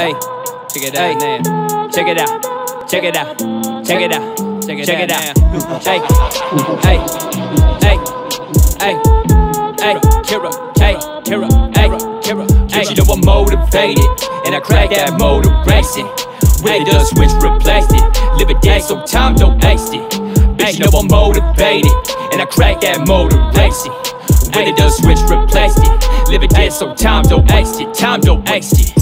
Hey, check it out now. Check it out. Check it out. Check it out. Check it, check it out. Hey, hey, hey, hey, hey, Kira, hey, Kira, hey, Kira, hey. You know I'm motivated, and I crack that motivation. racing. When the switch replaced it, live a day so time don't waste it. Bitch, you know I'm motivated, and I crack that motivation. racing. When the switch replaced it, live a day so time don't waste it, time don't waste it.